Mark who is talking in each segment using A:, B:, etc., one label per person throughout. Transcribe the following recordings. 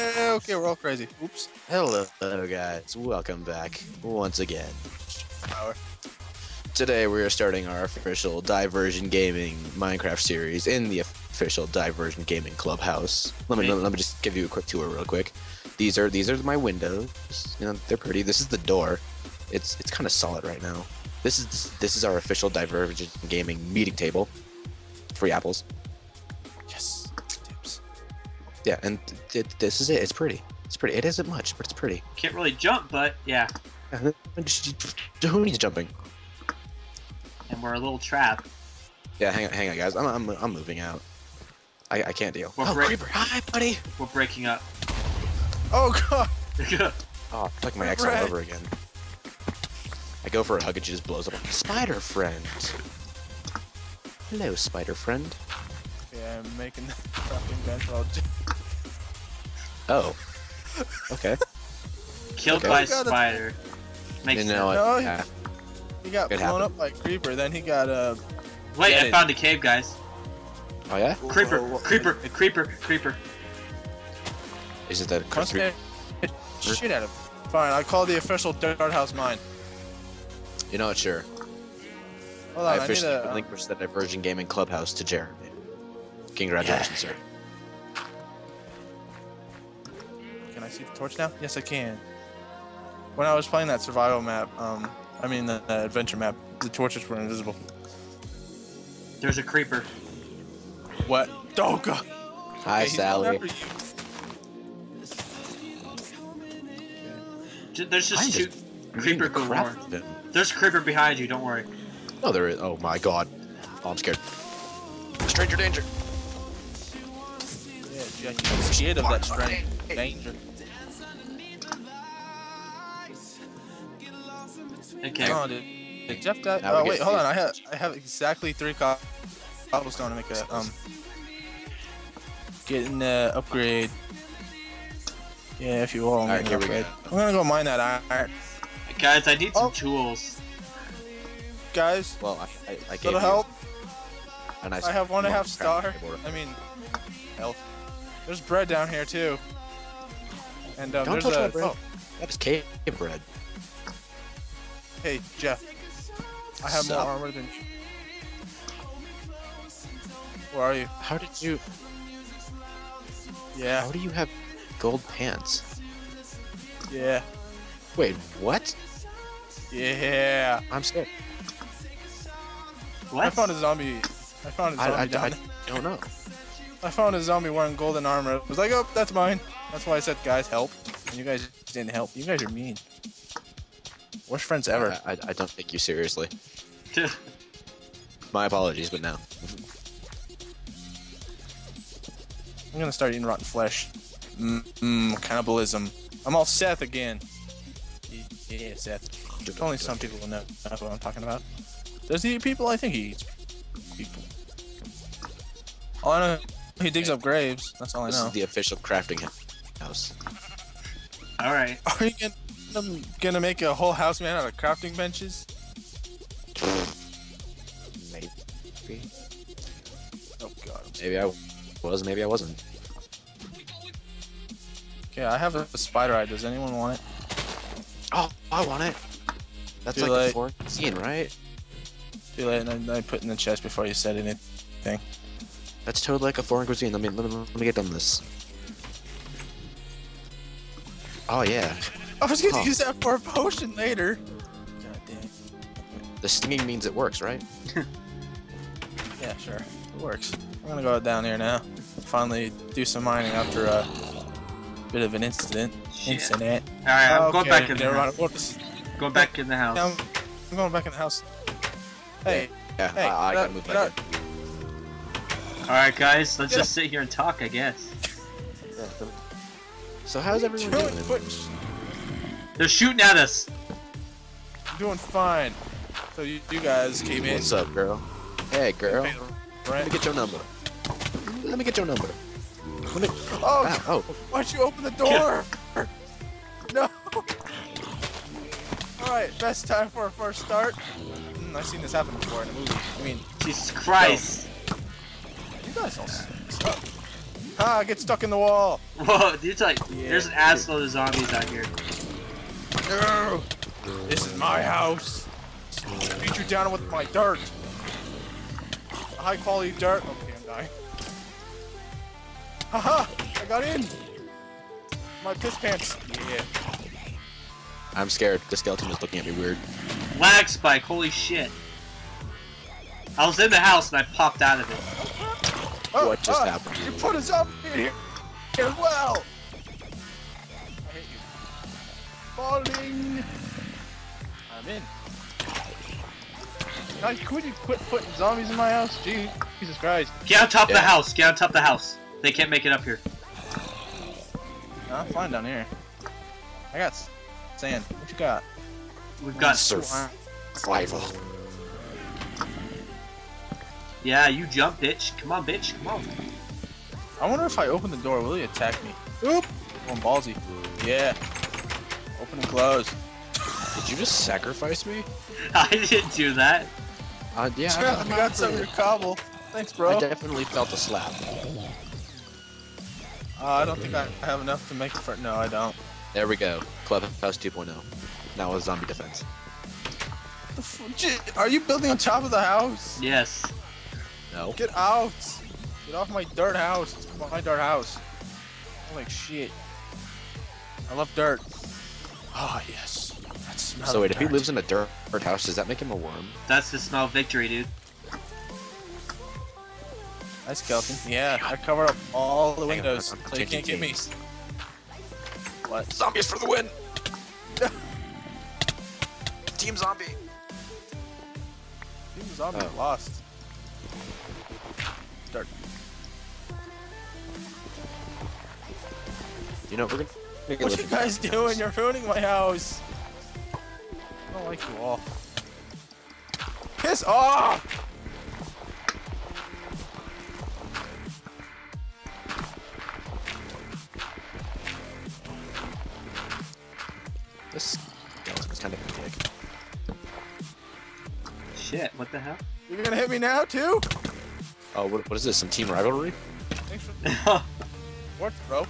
A: Eh, okay, we're all crazy. Oops.
B: Hello, guys. Welcome back once again.
A: Power.
B: Today we are starting our official Diversion Gaming Minecraft series in the official Diversion Gaming Clubhouse. Let me
C: Hey.
B: let me just give you a quick tour real quick. These are these are my windows. You know they're pretty. This is the door. It's it's kind of solid right now. This is this is our official Diversion Gaming meeting table. Free apples.
A: Yes. Tips.
B: Yeah, and th- th- this is it. It's pretty. It's pretty. It isn't much, but it's pretty.
C: Can't really jump, but yeah.
B: Who needs jumping?
C: And we're a little trapped.
B: Yeah, hang on, hang on, guys. I'm, I'm, I'm moving out. I, I can't deal.
C: Well,
B: oh,
C: break-
B: creeper! Hi, buddy.
C: We're breaking up.
A: Oh god.
B: Oh, it's like my ex all over again. I go for a hug and she just blows up. Spider friend. Hello, spider friend.
A: Yeah, I'm making the crafting bench while
B: Oh. Okay.
C: Killed
B: Okay.
C: by a spider. Makes
B: you know
C: sense.
A: No,
B: what?
A: he-
B: Yeah.
A: he got
B: It
A: blown
B: happened.
A: up by creeper. Then he got uh.
C: Wait,
A: Get
C: I found a cave, guys.
B: Oh yeah.
C: Creeper,
A: Whoa, whoa,
C: creeper,
A: it-
C: creeper, creeper.
B: Is it that
A: Must
B: creeper?
A: hit shit out of. Fine, I call the official Dirt House mine.
B: You know what? Sure.
A: Hold
B: I
A: on, I, need
B: officially
A: a. um,
B: relinquished the Diversion Gaming Clubhouse to Jeremy. Congratulations, sir.
A: Can I see the torch now? Yes, I can. When I was playing that survival map, um, I mean the, the adventure map, the torches were invisible.
C: There's a creeper.
A: What? Oh god.
B: Hi,
A: Okay,
B: Sally.
A: going after you.
C: J- There's
B: I'm
C: just two
B: just
C: creeper
B: Reading the
C: galore.
B: crap of it.
C: There's creeper behind you. Don't worry.
B: No, there is. Oh my god. Oh, I'm scared. Stranger danger.
A: Yeah, Jack, you're scared of that strange danger.
C: Okay.
A: Oh, did, did Jeff got? Oh wait, hold on. I have I have exactly three co- cobblestone to make a um. Getting the upgrade. Yeah, if you will.
B: Alright,
A: getting
B: here we go.
A: upgrade. I'm gonna go mine that iron,
C: Guys, I need some
A: Oh.
C: tools.
A: Guys.
B: Well, I, I, I gave
A: help.
B: nice.
A: I have one and a half star. I mean, health. There's bread down here too. And um,
B: Don't
A: there's
B: touch
A: a.
B: bread.
A: Oh,
B: That is cave bread.
A: hey Jeff. I have
B: Sup?
A: more armor than you. Where are you?
B: How did you?
A: Yeah,
B: How do you have gold pants?
A: yeah,
B: Wait, what?
A: yeah.
B: I'm scared.
A: I found a zombie. I found a zombie
B: I,
A: down
B: I
A: there.
B: don't know.
A: I found a zombie wearing golden armor. I was like, oh, that's mine. That's why I said, guys, help. And you guys didn't help. You guys are mean. Worst friends ever.
B: I, I, I don't take you seriously. My apologies, but no.
A: I'm gonna start eating rotten flesh. Mmm, mm, cannibalism. I'm all Seth again. Y- Yeah, Seth. Only some people will know that's what I'm talking about. Does he eat people? I think he eats people. All I know, he digs up graves. That's all I know.
B: This is the official crafting house.
C: All right.
A: Are you gonna, gonna make a whole house man out of crafting benches?
B: Maybe.
A: Oh god.
B: Maybe I was. Maybe I wasn't.
A: Okay, I have a, a spider eye. Does anyone want it?
B: Oh, I want it. That's
A: Too
B: like
A: late.
B: a foreign cuisine, right?
A: Too late, and I, I put in the chest before you said anything.
B: That's totally like a foreign cuisine. Let me let me, let me get done this. Oh yeah,
A: I was gonna
B: Huh.
A: use that for a potion later. God damn.
B: the stinging means it works, right?
A: Yeah, sure. It works. I'm gonna go down here now. Finally do some mining after a bit of an incident.
C: Shit.
A: Incident.
C: All right, I'm going back in the
A: never mind.
C: house.
A: Whoops.
C: Going back in the house.
A: I'm, I'm going back in the house. Hey,
B: Yeah,
A: hey,
B: I, I
A: get
B: gotta move
A: get
B: back.
C: All right, guys, let's
A: Yeah.
C: just sit here and talk, I guess.
B: in. So how's everyone
A: Doing,
B: doing?
A: quit
C: They're shooting at us.
A: doing fine. So you, you guys came in.
B: What's up, girl? Hey, girl.
A: paid
B: Let me get your number. Let me get your number. Let me.
A: Oh,
B: Ow, oh,
A: why'd you open the door? No. All right, best time for a first start. I've seen this happen before in a movie. I mean,
C: Jesus Christ.
A: You guys all suck. Ah, get stuck in the wall.
C: Whoa, dude, like,
A: Yeah.
C: there's an assload of zombies out here.
A: No. This is my house. Beat you down with my dirt. High quality dirt. Okay, I'm dying. Haha! I got in. My piss pants. Yeah.
B: I'm scared. The skeleton is looking at me weird.
C: Lag spike, holy shit. I was in the house and I popped out of it.
A: Oh,
B: What just
A: ah,
B: happened?
A: You put a zombie in here as well. I hate you. Falling. I'm in. Guys, could you quit putting zombies in my house? Gee, Jesus Christ.
C: Get on top of the house, get on top of the house. They can't make it up here.
A: No, I'm fine down here. I got sand. What you got?
C: We've got.
B: Surf. Survival.
C: Yeah, you jump, bitch. Come on, bitch. Come on.
A: I wonder if I open the door, will he attack me? Oop! Going ballsy. Yeah. Open and close.
B: Did you just sacrifice me?
C: I didn't do that.
B: Uh, yeah,
A: I got some of your cobble. Thanks, bro.
B: I definitely felt a slap.
A: Uh, I don't think I have enough to make it for. No, I don't.
B: There we go. Clubhouse 2.0. Now with zombie defense.
A: The f- Are you building on top of the house?
C: Yes.
B: No.
A: Get out! Get off my dirt house. It's my dirt house. I'm like shit. I love dirt. Oh yes. That smell
B: So
A: of
B: wait, if he lives in a dirt house, does that make him a worm?
C: That's the smell of victory, dude.
A: Hi, skeleton. Yeah, I cover up all the
B: Hang
A: windows,
B: I'm- I'm
A: so you can't get me. What?
B: Zombies for the win! Team zombie!
A: These zombies
B: Oh.
A: lost. Dirt.
B: You know, we're gonna. we're gonna
A: What you guys
B: zombies.
A: doing? You're ruining my house. I don't like you all. Piss off!
B: This skeleton's kind of a dick.
C: Shit, what the hell?
A: You're gonna hit me now too?
B: Oh, what, what is this? Some team rivalry?
A: Thanks for the bro.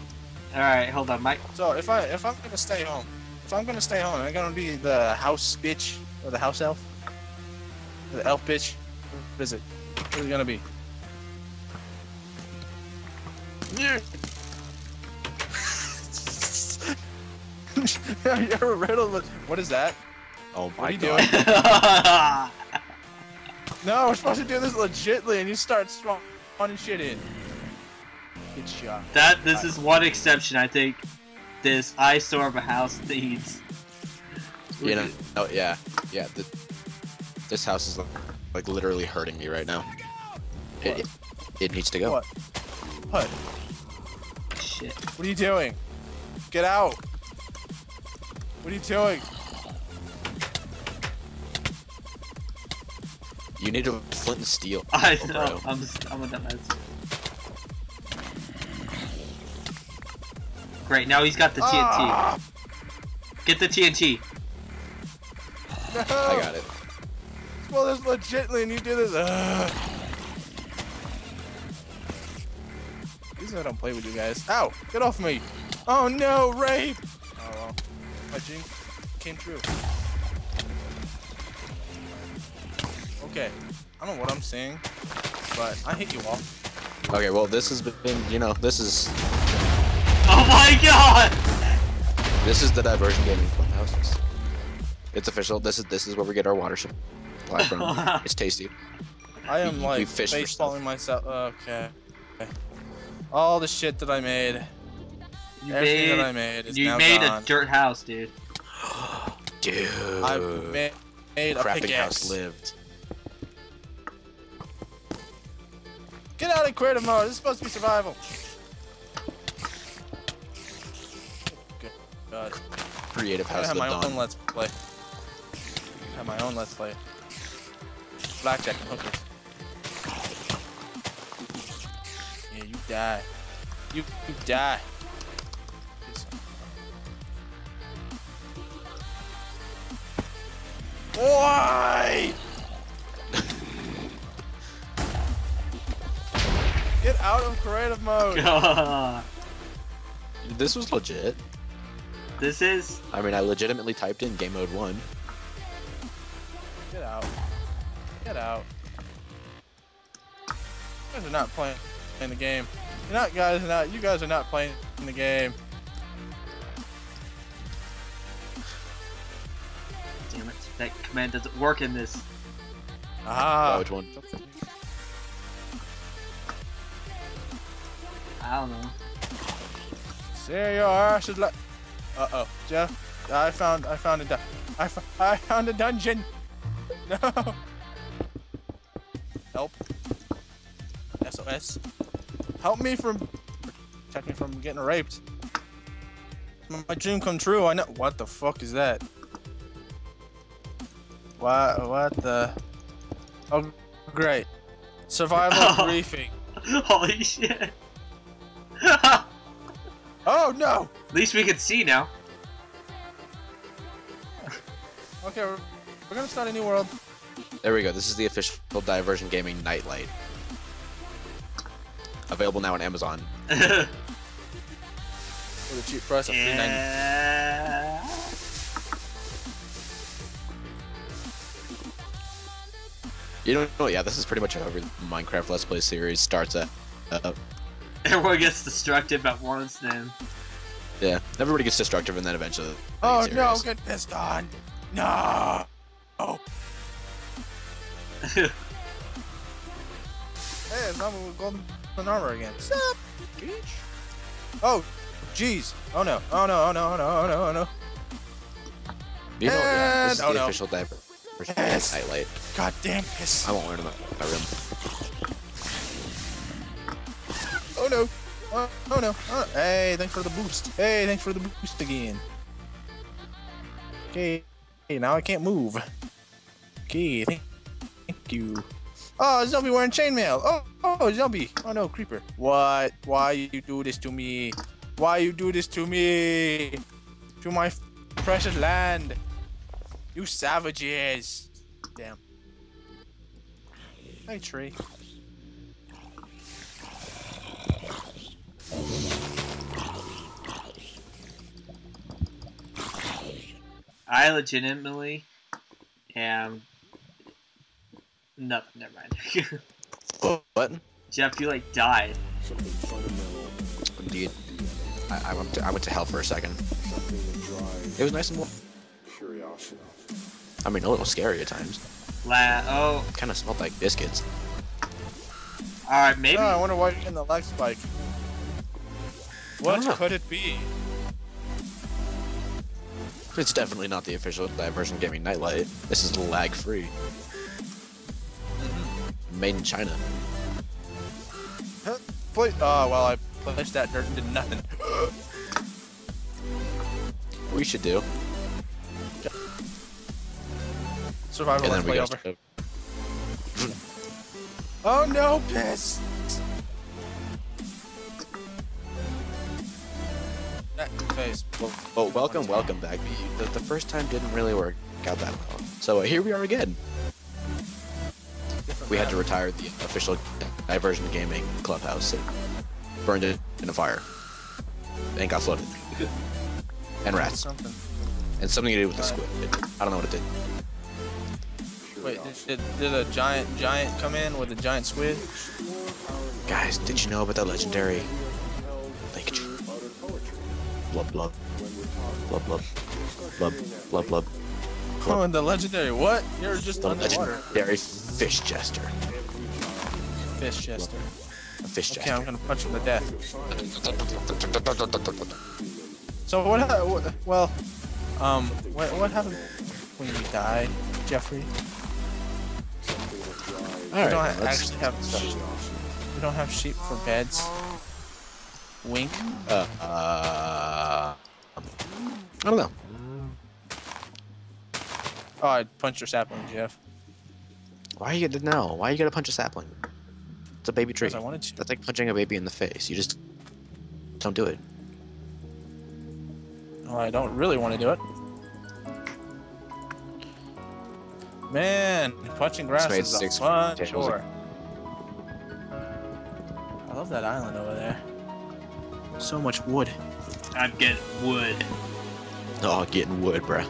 C: Alright, hold on, Mike.
A: So if I if I'm gonna stay home, if I'm gonna stay home, am I gonna be the house bitch or the house elf? The elf bitch? What is it? What is it gonna be? Yeah. You're a riddle. What is that?
B: Oh
A: What are you
B: god.
A: doing? No, we're supposed to do this legitly, and you start spawning shit in. Good shot.
C: that this is one exception I think this eyesore of a house needs.
B: You know? Oh yeah, yeah. The, this house is like, like literally hurting me right now. It, it, it needs to go.
A: What? What?
C: Shit.
A: What are you doing? Get out! What are you doing?
B: You need a flint and steel.
C: I
B: Oh,
C: know.
B: bro.
C: I'm just, I'm a dumbass. Great, now he's got the TNT.
A: Ah,
C: Get the TNT.
A: no.
B: I got it.
A: Well, this legitly, and you do this. Ugh. Usually I don't play with you guys. Ow! Get off me! Oh no, rape! Oh well. My dream came true. Okay. I don't know what I'm saying, but I hit you all.
B: Okay, well this has been, you know, this is
C: Oh my god!
B: this is the diversion gaming clubhouse. It's official. This is this is where we get our water supply from. it's tasty.
A: I am
B: You-
A: like
B: you fish for
A: facepalling myself. Okay. okay. All the shit that I made,
C: You
A: everything that I
C: made,
A: made is
C: you
A: now
C: made
A: gone.
C: a dirt house, dude.
B: Dude.
A: I made, made a
B: Crafting
A: pickaxe.
B: house lived.
A: Get out of creative mode. This is supposed to be survival. Good God.
B: Creative
A: I'm gonna have my
B: lived
A: own let's play. I Have my own let's play. Blackjack and hookers. Yeah, you die. You, you die. Why? Get out of creative mode.
B: This was legit.
C: this is
B: I mean, I legitimately typed in game mode one.
A: Get out. Get out. You guys are not playing in the game. You're not guys are not you guys are not playing in the game.
C: damn it. That command doesn't work in this.
A: Ah.
B: which one?
C: I don't know.
A: Say your ass is like. Uh oh, Jeff. I found I found a dun- I, I found a dungeon. No. Help. SOS. Help me from protect me from getting raped. My dream come true. I know. What the fuck is that? What? What the? Oh, great. Survival briefing.
C: Holy shit.
A: No.
C: At least we can see now.
A: Okay, we're, we're gonna start a new world.
B: There we go. This is the official Diversion Gaming Nightlight. Available now on Amazon.
A: For the cheap price of three ninety.
C: yeah.
B: You don't know? Yeah, this is pretty much how every Minecraft Let's Play series starts at. Uh,
C: Everyone gets destructive at once then.
B: Yeah, everybody gets destructive and then eventually.
A: Oh no,
B: serious.
A: get pissed on. No. Oh. Hey, it's not with golden armor again. Stop, bitch. Oh, jeez. Oh no. Oh no. Oh no. Oh no. Oh no. Oh no.
B: You know, yeah, this is
A: oh,
B: the
A: no.
B: official Diversion
A: Yes.
B: Nightlight.
A: Goddamn piss.
B: I won't learn about my room.
A: Oh no. Oh, oh no. Oh, hey, thanks for the boost. Hey, thanks for the boost again. Okay. Hey, now I can't move. Okay, thank, thank you. Oh, zombie wearing chainmail. Oh, oh, zombie. Oh no, creeper. What? Why you do this to me? Why you do this to me? To my precious land. You savages. Damn. Hey, tree.
C: I legitimately am. nothing. never mind.
B: Oh, what?
C: Jeff, you like died.
B: Indeed. I, I went to I went to hell for a second. It was nice and warm. I mean, a little scary at times.
C: La. Oh,
B: Kind of smelled like biscuits.
C: all right. Maybe.
A: Oh, I wonder why you're in the lag spike. What could it be?
B: It's definitely not the official Diversion Gaming Nightlight. This is lag free. Mm-hmm. Made in China.
A: Huh? Play- oh, well, I placed that dirt and did nothing.
B: We should do.
A: Survival
B: And then we
A: play over. Oh no, piss!
B: Well, welcome, welcome back. The, the first time didn't really work out that well. So uh, here we are again. We had to retire the official Diversion Gaming clubhouse. It burned it in a fire. And got flooded. And rats.
A: Something.
B: And something to do with the squid. I don't know what it did.
A: Wait, did, did, did a giant giant come in with a giant squid?
B: Guys, did you know about the legendary? Blub blub. Blub blub. Blub blub blub.
A: Oh, and the legendary what? You're just
B: The
A: underwater.
B: legendary fish jester.
A: Fish chester.
B: A fish
A: Okay, I'm gonna punch him to death. So what? ha- well, um, what, what happened when you died, Jeffrey? we don't
B: then,
A: ha-
B: let's-
A: actually have we don't have sheep for beds. Wink.
B: Uh, uh, I don't know.
A: Oh, I punched your sapling, Jeff.
B: Why are you gonna no? Why are you gotta punch a sapling? It's a baby tree.
A: Because I wanted to.
B: That's like punching a baby in the face. You just don't do it.
A: Well, I don't really want to do it. Man, punching grass
B: made
A: is a
B: six
A: fun
B: tables.
A: chore. I love that island over there. So much wood.
C: I'm getting wood.
B: Oh, getting wood, bruh.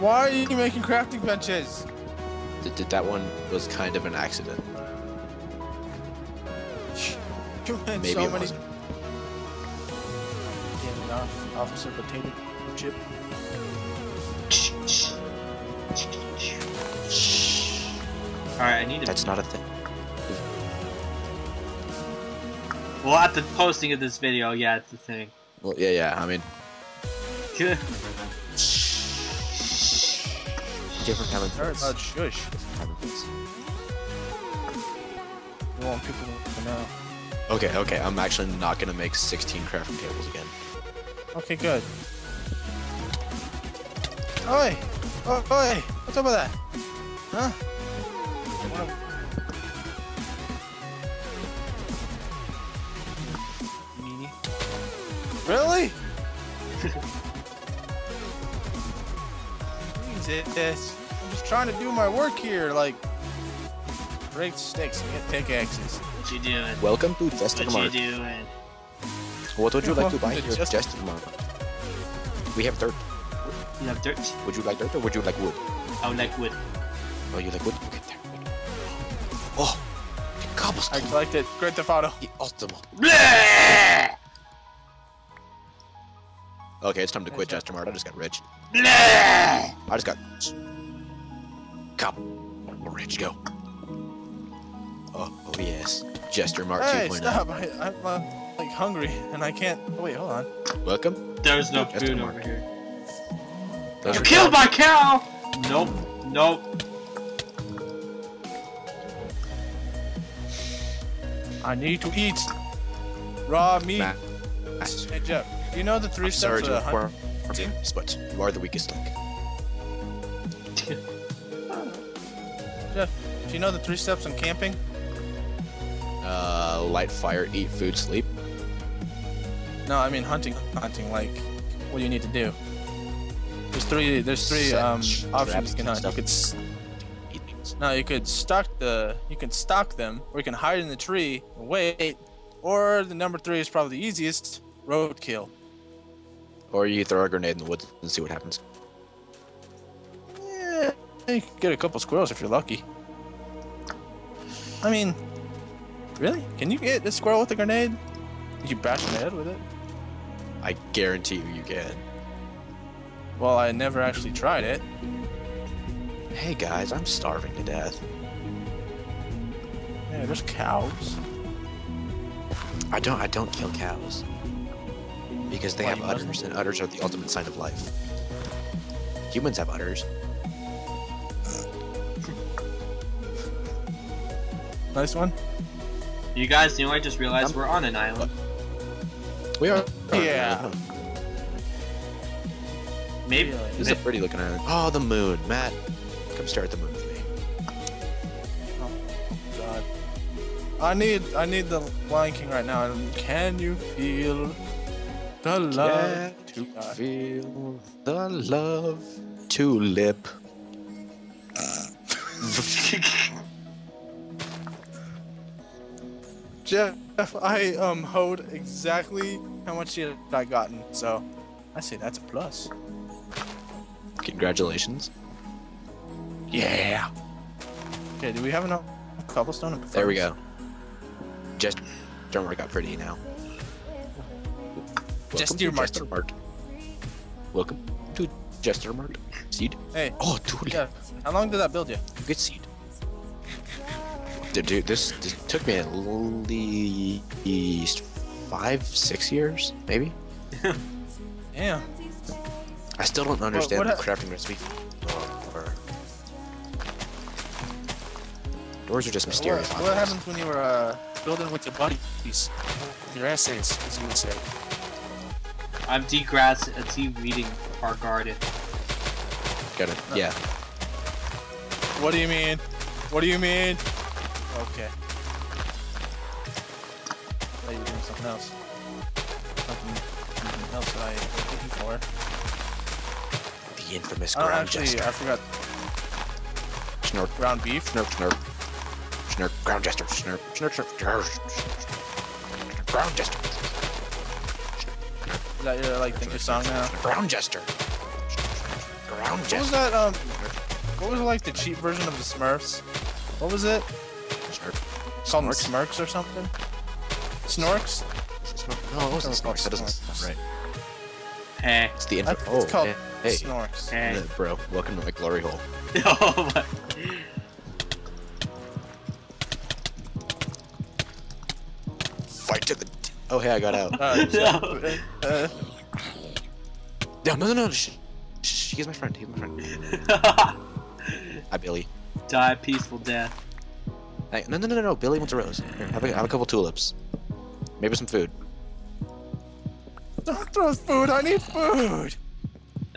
A: Why are you making crafting benches?
B: Th- th- that one was kind of an accident.
A: You had
B: Maybe
A: so
B: it
A: many.
B: wasn't.
A: Yeah, Officer Potato Chip.
C: Alright, I need to.
B: That's not a thing.
C: Well, at the posting of this video, yeah, it's the thing.
B: Well, yeah, yeah. I mean, different time and
A: Sorry
B: place.
A: shush.
B: Different time and place.
A: You want people to know.
B: Okay, okay. I'm actually not gonna make 16 crafting tables again.
A: Okay, good. Oi! Oh, oi! What's up with that? Huh? Jesus. I'm just trying to do my work here, like break sticks and get pickaxes.
C: what you doing?
B: Welcome to Jester
C: What you
B: Mart.
C: doing?
B: What would you like to buy here at
A: Jester-
B: Jester Mart? We have dirt.
C: You have dirt?
B: Would you like dirt or would you like wood?
C: I would like wood.
B: Oh, you like wood? Okay, there. Wood. Oh, the
A: I
B: cobblestone.
A: collected Grand Theft Auto.
B: The ultimate. Okay, it's time to quit
A: Hey,
B: Jester Mart. I just got rich.
C: Blah!
B: I just got cobble rich. Go. Oh, oh yes. Jester Mart
A: Hey,
B: 2.0.
A: stop! I, I'm uh, like hungry and I can't. Oh, wait, hold on.
B: Welcome.
C: There's no
B: Just a
C: food
B: mark.
C: over here.
B: Those
C: You
B: are
C: killed my cow! Nope. Nope.
A: I need to eat raw meat.
B: Matt.
A: Hey Jeff, you know the 3
B: I'm sorry
A: steps
B: to
A: of a hunt?
B: inform you, but you are the weakest link.
A: Jeff, do you know the three steps on camping?
B: Uh, light fire, eat food, sleep.
A: No, I mean hunting. Hunting, like, what do you need to do? There's three. There's three um options you can hunt. You could no, you could stalk the. You can stalk them, or you can hide in the tree and wait. Or the number three is probably the easiest. Roadkill.
B: Or you throw a grenade in the woods and see what happens.
A: Yeah, you can get a couple squirrels if you're lucky. I mean, really? Can you get a squirrel with a grenade? You bash in the head with it?
B: I guarantee you, you can.
A: Well, I never actually tried it.
B: Hey guys, I'm starving to death.
A: Yeah, there's cows.
B: I don't. I don't kill cows because they
A: Why,
B: have
A: you Muslim?
B: udders, and udders are the ultimate sign of life. Humans have udders.
A: Nice one.
C: You guys, you know, I just realized
B: I'm-
C: we're on an island.
B: We are.
A: Yeah.
C: Maybe.
B: This is a pretty looking island. Oh, the moon, Matt. Come stare at the moon with me.
A: Oh, God. I need I need the Lion King right now. And Can you feel the love?
B: to
A: God.
B: feel the love tulip.
A: Jeff, I um hoed exactly how much shit I gotten, so I say that's a plus.
B: Congratulations. Yeah.
A: Okay, do we have enough cobblestone?
B: There we go. Just don't work out pretty now.
A: Jester Mart.
B: Jester Mart. Welcome to Jester Mart. Seed.
A: Hey,
B: Oh, tulip.
A: Jeff, how long did that build you?
B: Good seed. Dude, dude, this, this took me at least five, six years, maybe.
A: Damn.
B: I still don't understand
A: what
B: the crafting recipe. Or... Doors are just
A: What,
B: mysterious.
A: what happens when you were uh, building with your buddies? Your essays, as you would say.
C: I'm degrass uh, de-weeding our garden.
B: Got it. Yeah.
A: What do you mean? What do you mean? Okay. thought you were doing something else. Something, something else that I was looking for.
B: The infamous
A: Oh,
B: ground
A: actually,
B: jester.
A: I forgot
B: Snurp,
A: ground beef.
B: snurp, snurp. Snurp, ground jester. Snurp, snurp, snurp. Brown Jester.
A: Is that your like think your song now?
B: Brown Jester. Brown
A: What was that? Um, what was like the cheap version of the Smurfs? What was it? Called them
B: Snorks?
A: Smirks or something? Snorks?
B: No, it wasn't
A: That
B: Snorks. That doesn't sound right.
C: Hey.
B: It's the
A: I
B: intro.
A: think it's
B: oh,
A: called
B: hey, hey.
A: Snorks.
C: Hey.
B: Uh, bro, welcome to my glory hole.
C: oh my.
B: Oh, hey, I got out.
A: Uh,
C: No.
A: uh,
B: no, no, no, no. Shh, shh, he's my friend. He's my friend. Hi, Billy.
C: Die a peaceful death.
B: Hey, no, no, no, no, no. Billy wants a rose. Here, have a, have a couple tulips. Maybe some food.
A: don't throw food. I need food.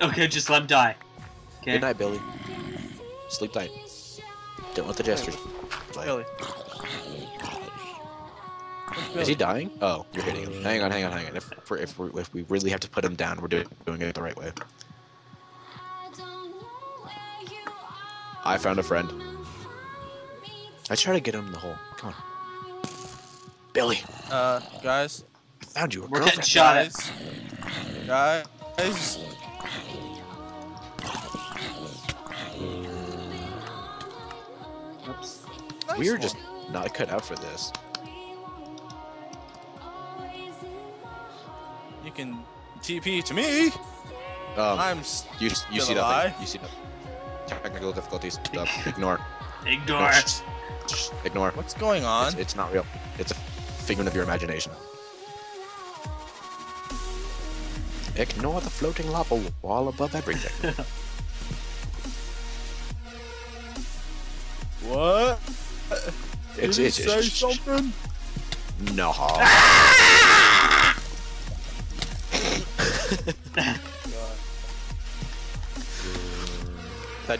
C: Okay, just let him die. Okay.
B: Good night, Billy. Sleep tight. Don't let the jesters.
A: Billy.
B: Is he dying? Oh, you're hitting him. Hang on, hang on, hang on. If we're, if we if we really have to put him down, we're doing doing it the right way. I found a friend. I try to get him in the hole. Come on, Billy.
A: Uh, guys,
B: I found you a
C: We're
B: girlfriend.
C: getting shot at.
A: guys, guys.
C: Oops.
A: Nice
B: We were
A: one.
B: just not cut out for this.
A: Can TP to me.
B: Um,
A: I'm.
B: you you see
A: alive.
B: nothing. You see nothing. Technical difficulties. Uh, ignore.
C: Ignore.
B: Shh, shh, Ignore.
A: What's going on?
B: It's, it's not real. It's a figment of your imagination. Ignore the floating lava wall above everything.
A: What?
B: It's
A: Did
B: it's,
A: he say
B: it's
A: something?
B: no. that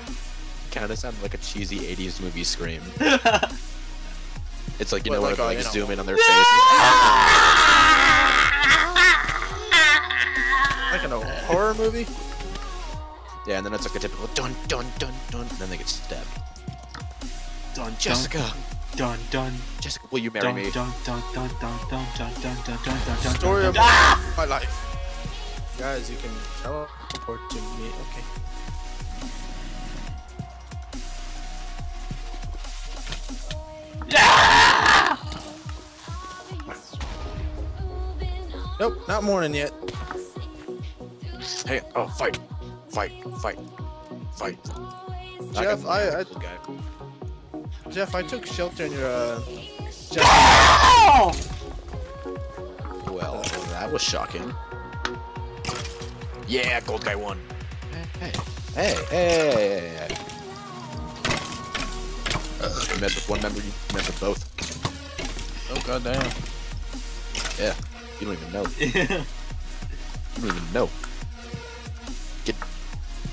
B: kind of sounded like a cheesy '80s movie scream. It's like you
A: What,
B: know when
A: like,
B: they
A: uh,
B: like zoom in on their faces.
A: Like in a horror movie?
B: Yeah, and then it's like a typical dun dun dun dun, and then they get stabbed.
C: Dun,
B: Jessica,
C: Dun dun
B: Jessica, will you marry
C: dun
B: me?
C: dun dun dun dun dun dun dun dun dun dun dun
A: Story of my life. Guys, you can teleport to me. Okay.
C: Ah!
A: Nope, not morning yet.
B: Hey, oh, fight, fight, fight, fight.
A: Jeff, I- I-
B: guy.
A: Jeff, I took shelter in your uh. Jeff!
B: Well, that was shocking. Yeah, gold guy won. Hey, hey, hey, hey, hey, hey. You mess with one member, you mess with both.
A: oh goddamn.
B: Yeah, you don't even know. You don't even know. Get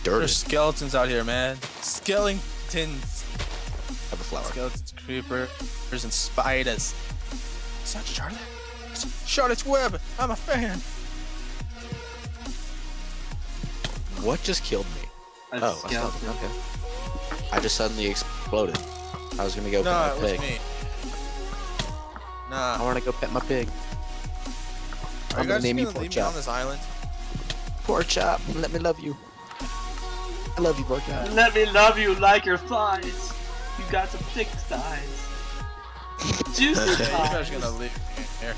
B: dirty.
A: There's skeletons out here, man. Skeletons.
B: Have a flower.
A: Skeletons, creepers, and spiders. Is that Charlotte? Charlotte's Web. I'm a fan.
B: What just killed me?
C: A
B: Oh, a
C: skeleton.
B: skeleton. Okay. I just suddenly exploded. I was gonna go
A: No,
B: pet
A: it
B: my
A: was
B: pig.
A: me.
B: I wanna go pet my pig.
A: Are
B: I'm
A: you
B: gonna
A: guys
B: name you
A: gonna
B: Pork
A: leave me on this island?
B: Poor chop, let me love you. I love you, poor chop.
C: Let me love you like your thighs. You got some thick thighs. Juicy
A: You guys
C: thighs.
A: gonna leave here.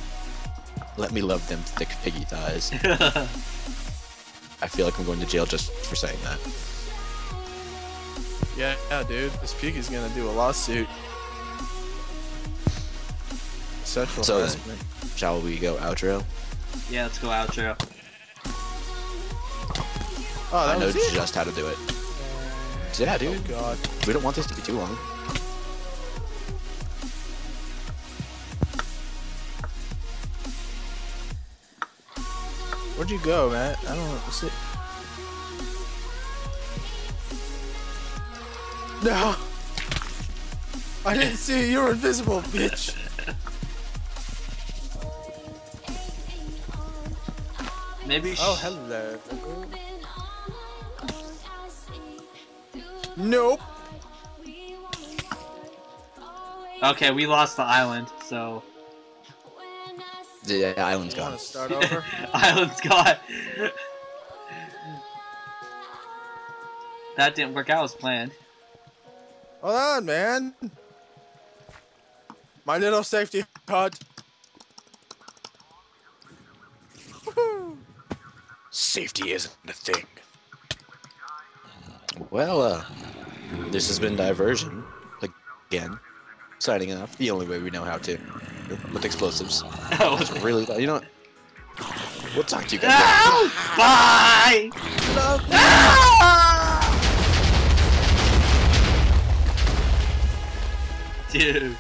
B: Let me love them thick piggy thighs. I feel like I'm going to jail just for saying that.
A: Yeah, yeah, dude. This pig is gonna do a lawsuit. Sexual
B: So-
A: harassment.
B: Shall we go outro?
C: yeah, let's go outro.
A: Oh,
B: I know
A: was it?
B: just how to do it. Yeah, dude.
A: Oh
B: dude.
A: god.
B: We don't want this to be too long.
A: Where'd you go, Matt? I don't know. See. No. I didn't see you. You were invisible, bitch.
C: Maybe.
A: Oh,
C: sh-
A: hello. Nope.
C: Okay, we lost the island, so
B: Yeah, island's
A: You
B: gone.
A: want to start over?
C: Island's gone. that didn't work out as planned.
A: Hold on, man. My little safety hut.
B: Safety isn't a thing. Well, uh, this has been Diversion. Again, signing off the only way we know how to. With explosives.
C: that
B: was really, you know what? We'll talk to you guys. later.
C: Ah! Bye! Ah! Dude.